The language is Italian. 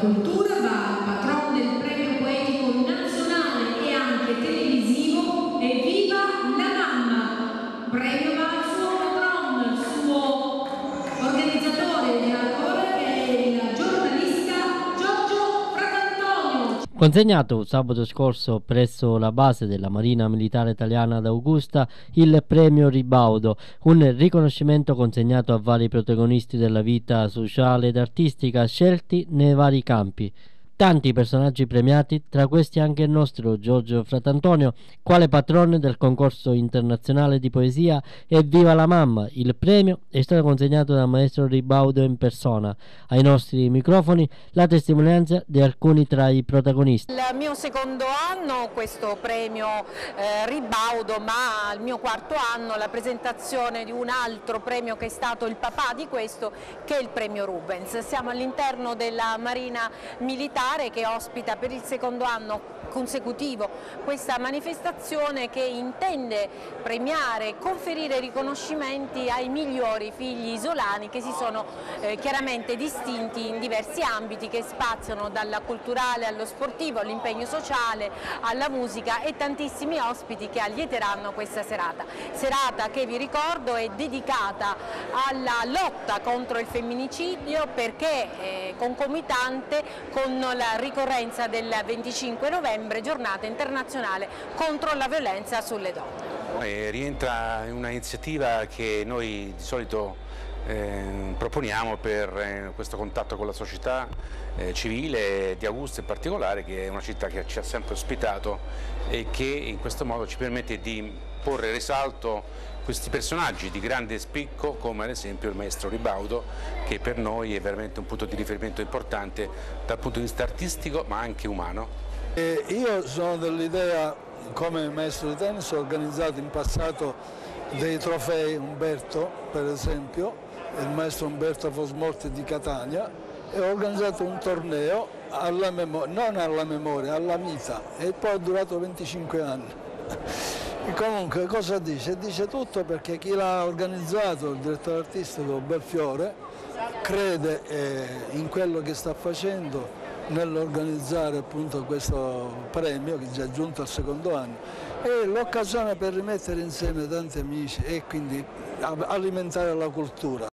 cultura Consegnato sabato scorso presso la base della Marina Militare Italiana ad Augusta il premio Ribaudo, un riconoscimento consegnato a vari protagonisti della vita sociale ed artistica scelti nei vari campi. Tanti personaggi premiati, tra questi anche il nostro Giorgio Fratantonio, quale patrone del concorso internazionale di poesia e Viva la Mamma! Il premio è stato consegnato dal maestro Ribaudo in persona. Ai nostri microfoni la testimonianza di alcuni tra i protagonisti. Il mio secondo anno questo premio eh, Ribaudo, ma al mio quarto anno la presentazione di un altro premio che è stato il papà di questo, che è il premio Rubens. Siamo all'interno della Marina Militare che ospita per il secondo anno consecutivo questa manifestazione che intende premiare e conferire riconoscimenti ai migliori figli isolani che si sono eh, chiaramente distinti in diversi ambiti che spaziano dalla culturale allo sportivo, all'impegno sociale, alla musica e tantissimi ospiti che allieteranno questa serata. Serata che vi ricordo è dedicata alla lotta contro il femminicidio perché è concomitante con la ricorrenza del 25 novembre, giornata internazionale contro la violenza sulle donne. E rientra in una iniziativa che noi di solito eh, proponiamo per eh, questo contatto con la società eh, civile di Augusta in particolare che è una città che ci ha sempre ospitato e che in questo modo ci permette di porre risalto questi personaggi di grande spicco come ad esempio il maestro Ribaudo che per noi è veramente un punto di riferimento importante dal punto di vista artistico ma anche umano. E io sono dell'idea come maestro di tennis ho organizzato in passato dei trofei Umberto per esempio il maestro Umberto Fosmorti di Catania e ho organizzato un torneo alla non alla memoria, alla vita e poi è durato 25 anni. E comunque cosa dice? Dice tutto perché chi l'ha organizzato, il direttore artistico Belfiore, crede eh, in quello che sta facendo nell'organizzare appunto questo premio che è già giunto al secondo anno è l'occasione per rimettere insieme tanti amici e quindi alimentare la cultura.